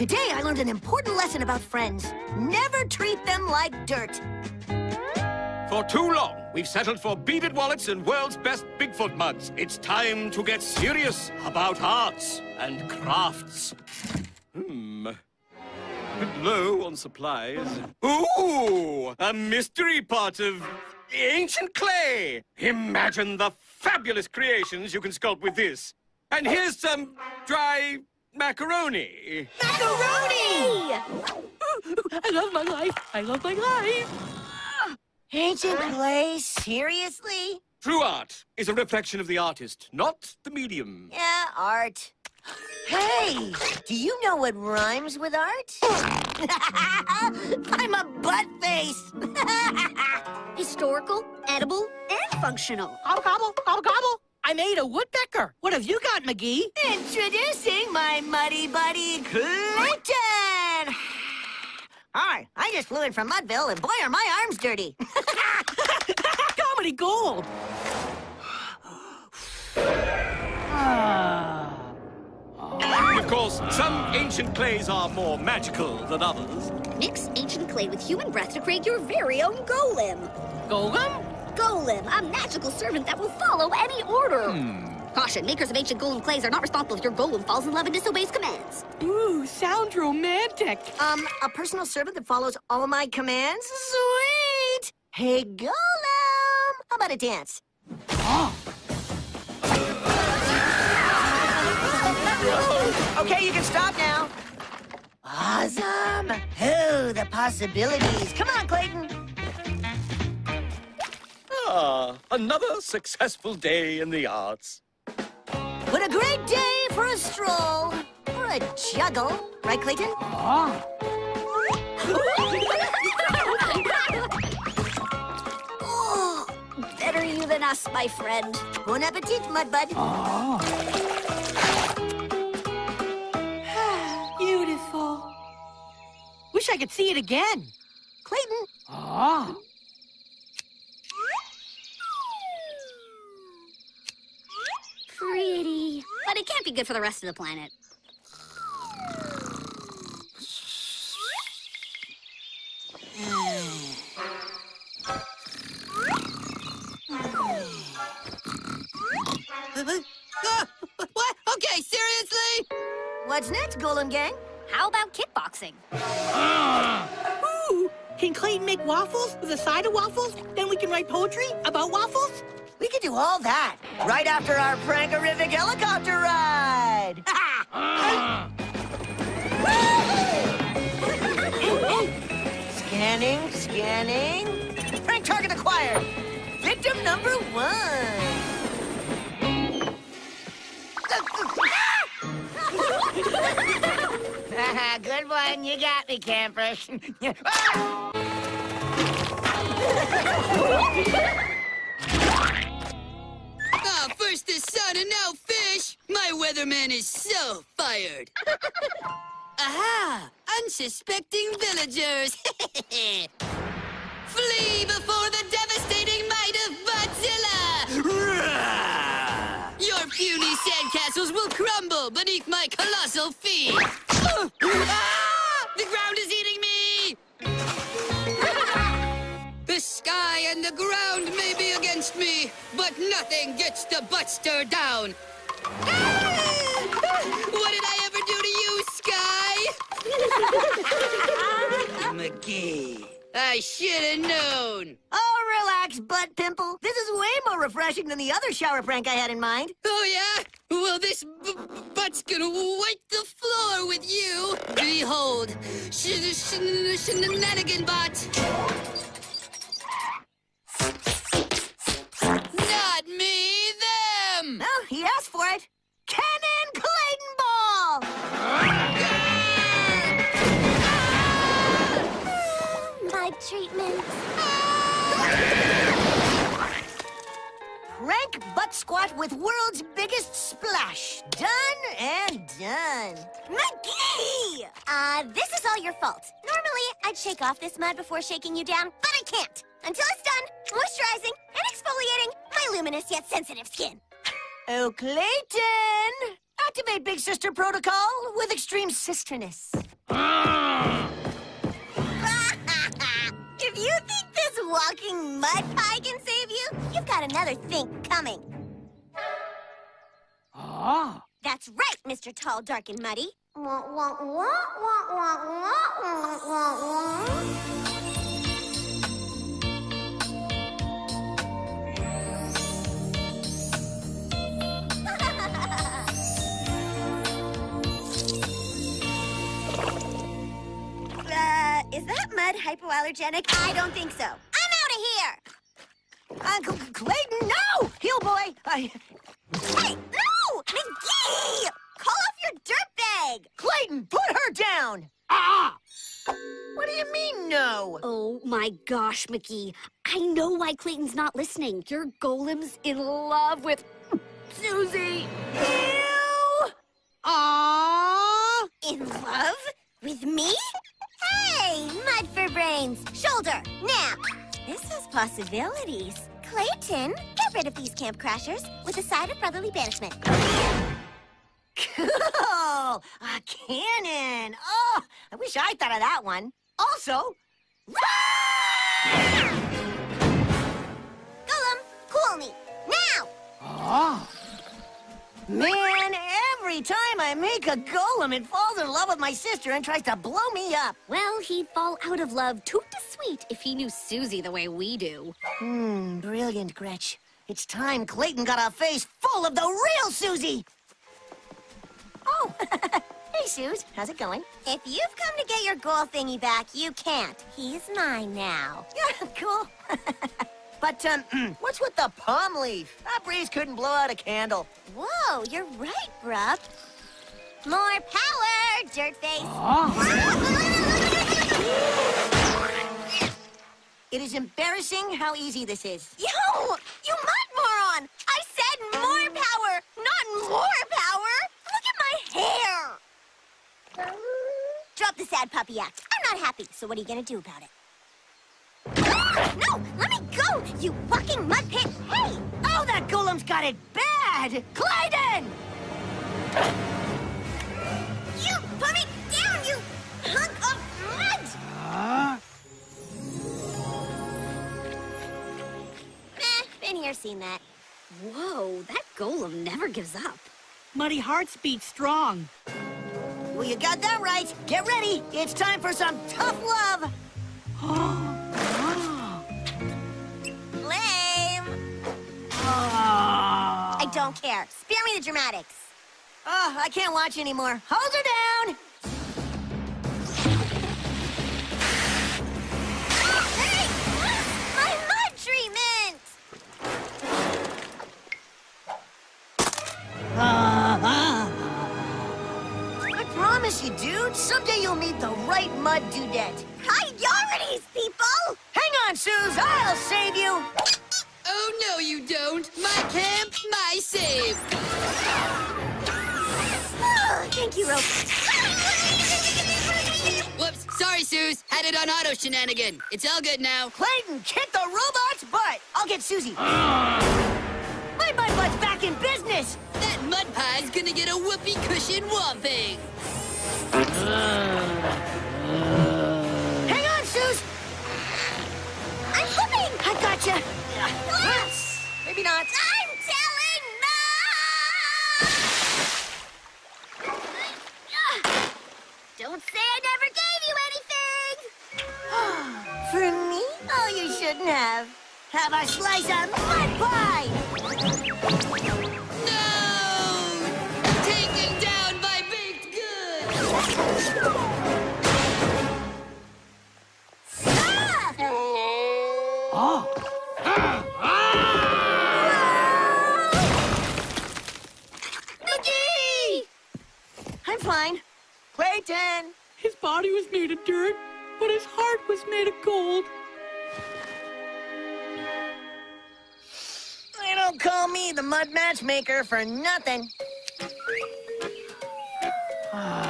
Today I learned an important lesson about friends. Never treat them like dirt. For too long, we've settled for beaded wallets and world's best Bigfoot mugs. It's time to get serious about arts and crafts. Hmm. A bit low on supplies. Ooh! A mystery pot of ancient clay! Imagine the fabulous creations you can sculpt with this. And here's some dry macaroni. Macaroni! I love my life. I love my life. Ancient clay? Seriously? True art is a reflection of the artist, not the medium. Yeah, art. Hey, do you know what rhymes with art? I'm a butt face. Historical, edible, and functional. Gobble, gobble, gobble, gobble. I made a woodpecker. What have you got, McGee? Introducing my muddy buddy, Clayton! Hi, I just flew in from Mudville, and boy, are my arms dirty. Comedy gold. Ah. Of course, some ancient clays are more magical than others. Mix ancient clay with human breath to create your very own golem. Golem? Golem, a magical servant that will follow any order. Caution, makers of ancient golem clays are not responsible if your golem falls in love and disobeys commands. Ooh, sounds romantic. um, a personal servant that follows all my commands? Sweet! Hey, Golem! How about a dance? Oh. Okay, you can stop now. Awesome! Oh, the possibilities. Come on, Clayton. Ah, another successful day in the arts. What a great day for a stroll. for a juggle. Right, Clayton? oh, better you than us, my friend. Bon appetit, Mudbud. Ah. Beautiful. Wish I could see it again. Clayton, Oh. But it can't be good for the rest of the planet. what? Okay, seriously? what's next, Golem Gang? How about kickboxing? Ooh, can Clayton make waffles with a side of waffles? Then we can write poetry about waffles? Could do all that right after our prankerific helicopter ride. scanning, scanning. Prank target acquired. Victim number one. Good one. You got me, campers. weatherman is so fired. Aha! Unsuspecting villagers. Flee before the devastating might of Godzilla! Your puny sandcastles will crumble beneath my colossal feet. ah! The ground is eating me! The sky and the ground may be against me, but nothing gets the Buttster down. What did I ever do to you, Sky? McGee, I should have known. Oh, relax, butt pimple. This is way more refreshing than the other shower prank I had in mind. Oh, yeah? Well, this b- butt's gonna wipe the floor with you. Behold, sh- sh- shenanigan bot. Prank Buttsquat with world's biggest splash. Done and done. McGee! Uh, this is all your fault. Normally, I'd shake off this mud before shaking you down, but I can't. Until it's done, moisturizing and exfoliating my luminous yet sensitive skin. Oh, Clayton! Activate Big Sister Protocol with extreme sisterness. You think this walking mud pie can save you, you've got another think coming. Ah. That's right, Mr. Tall, Dark, and Muddy. Is that mud hypoallergenic? I don't think so. I'm out of here! Uncle Clayton, no! Heel boy! I... Hey, no! McGee! Call off your dirtbag! Clayton, put her down! Ah! What do you mean, no? Oh my gosh, McGee. I know why Clayton's not listening. Your golem's in love with Susie. Ew! Ah! In love? With me? Hey, mud for brains. Shoulder, nap. This has possibilities. Clayton, get rid of these camp crashers with a side of brotherly banishment. Cool! A cannon! Oh, I wish I thought of that one. Also, Golem, cool me. Now! Ah! man, every time I make a golem, it falls in love with my sister and tries to blow me up. Well, he'd fall out of love toot to sweet if he knew Susie the way we do. Hmm, brilliant, Gretch. It's time Clayton got a face full of the real Susie. Oh, hey, Suze. How's it going? If you've come to get your goal thingy back, you can't. He's mine now. Yeah, cool. but, um, what's with the palm leaf? That breeze couldn't blow out a candle. Whoa, you're right, Brub. More power, dirtface. It is embarrassing how easy this is. Yo, you mud moron! I said more power, not more power. Look at my hair. Drop the sad puppy act. I'm not happy. So what are you gonna do about it? No, let me go, you fucking mud pit. Hey, Oh, that golem's got it bad! Clayton! you put me down, you hunk of mud. Ah! Eh, been here, seen that. Whoa, that golem never gives up. Muddy hearts beat strong. Well, you got that right. Get ready. It's time for some tough love. don't care. Spare me the dramatics. Oh, I can't watch anymore. Hold her down! Hey! Ah, my mud treatment! I promise you, dude, someday you'll meet the right mud dudette. Priorities, people! Hang on, Suze, I'll save you. Oh, no, you don't. My camp, my save. Oh, thank you, Rope. Whoops. Sorry, Suze. Had it on auto shenanigan. It's all good now. Clayton, kick the robot's butt. I'll get Susie. My mud bud's back in business. That mud pie's gonna get a whoopee cushion whomping. Ah. Gotcha. Ah! Maybe not. I'm telling no! Don't say I never gave you anything! For me? Oh, you shouldn't have. Have a slice of mud pie. But his heart was made of gold. They don't call me the mud matchmaker for nothing. Ah!